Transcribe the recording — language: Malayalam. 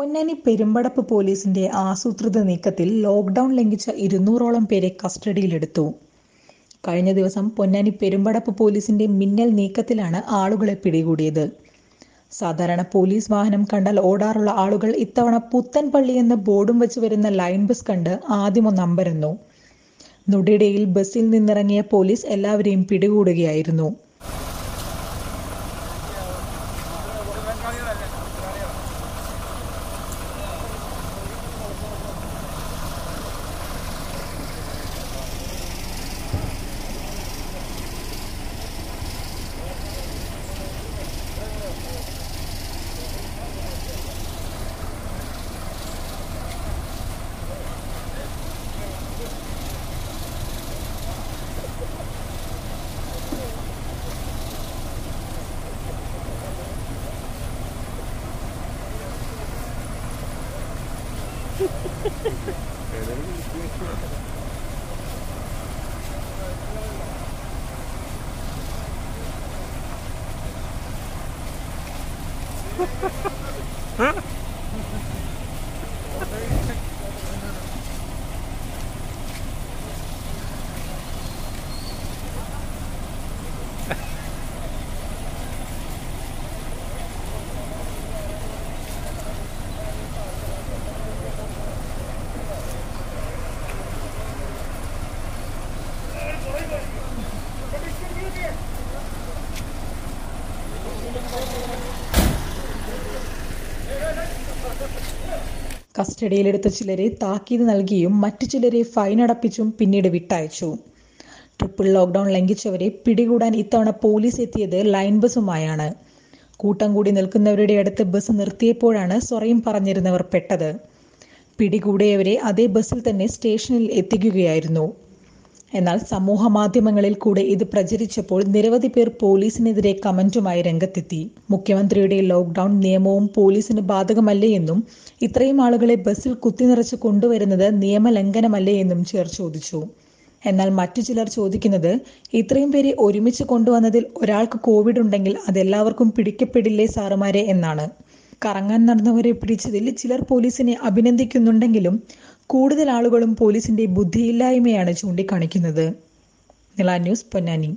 പൊന്നാനി പെരുമ്പടപ്പ് പോലീസിന്റെ ആസൂത്രിത നീക്കത്തിൽ ലോക്ഡൌൺ ലംഘിച്ച ഇരുന്നൂറോളം പേരെ കസ്റ്റഡിയിലെടുത്തു. കഴിഞ്ഞ ദിവസം പൊന്നാനി പെരുമ്പടപ്പ് പോലീസിന്റെ മിന്നൽ നീക്കത്തിലാണ് ആളുകളെ പിടികൂടിയത്. സാധാരണ പോലീസ് വാഹനം കണ്ടാൽ ഓടാറുള്ള ആളുകൾ ഇത്തവണ പുത്തൻപള്ളി എന്ന ബോർഡും വെച്ച് വരുന്ന ലൈൻ ബസ് കണ്ട് ആദ്യമൊന്ന് അമ്പരന്നു. നൊടിയിടയിൽ ബസ്സിൽ നിന്നിറങ്ങിയ പോലീസ് എല്ലാവരെയും പിടികൂടുകയായിരുന്നു. Huh? കസ്റ്റഡിയിലെടുത്ത ചിലരെ താക്കീത് നൽകിയും മറ്റു ചിലരെ ഫൈൻ അടപ്പിച്ചും പിന്നീട് വിട്ടയച്ചു. ട്രിപ്പിൾ ലോക്ഡൌൺ ലംഘിച്ചവരെ പിടികൂടാൻ ഇത്തവണ പോലീസ് എത്തിയത് ലൈൻ ബസുമായാണ് കൂട്ടം കൂടി നിൽക്കുന്നവരുടെ അടുത്ത് ബസ് നിർത്തിയപ്പോഴാണ് സ്വറയും പറഞ്ഞിരുന്നവർ പെട്ടത്. പിടികൂടിയവരെ അതേ ബസ്സിൽ തന്നെ സ്റ്റേഷനിൽ എത്തിക്കുകയായിരുന്നു. എന്നാൽ സമൂഹ മാധ്യമങ്ങളിൽ കൂടെ ഇത് പ്രചരിച്ചപ്പോൾ നിരവധി പേർ പോലീസിനെതിരെ കമന്റുമായി രംഗത്തെത്തി. മുഖ്യമന്ത്രിയുടെ ലോക്ഡൌൺ നിയമവും പോലീസിന് ബാധകമല്ലേ എന്നും ഇത്രയും ആളുകളെ ബസ്സിൽ കുത്തിനിറച്ച് കൊണ്ടുവരുന്നത് നിയമലംഘനമല്ലേ എന്നും ചേർ ചോദിച്ചു. എന്നാൽ മറ്റു ചിലർ ചോദിക്കുന്നത് ഇത്രയും പേരെ ഒരുമിച്ച് കൊണ്ടുവന്നതിൽ ഒരാൾക്ക് കോവിഡ് ഉണ്ടെങ്കിൽ അതെല്ലാവർക്കും പിടിക്കപ്പെടില്ലേ സാറുമാരെ എന്നാണ്. കറങ്ങാൻ നടന്നവരെ പിടിച്ചതിൽ ചിലർ പോലീസിനെ അഭിനന്ദിക്കുന്നുണ്ടെങ്കിലും കൂടുതൽ ആളുകളും പോലീസിന്റെ ബുദ്ധിയില്ലായ്മയാണ് ചൂണ്ടിക്കാണിക്കുന്നത്. നില ന്യൂസ് പൊന്നാനി.